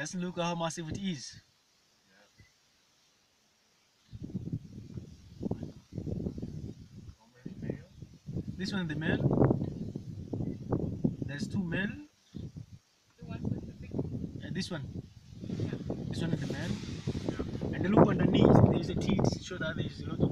Just look how massive it is. This one the male. There's two male. The one with the big. And this one. Yeah. This one is the male. And look underneath. There's a teeth. Show that there's a lot of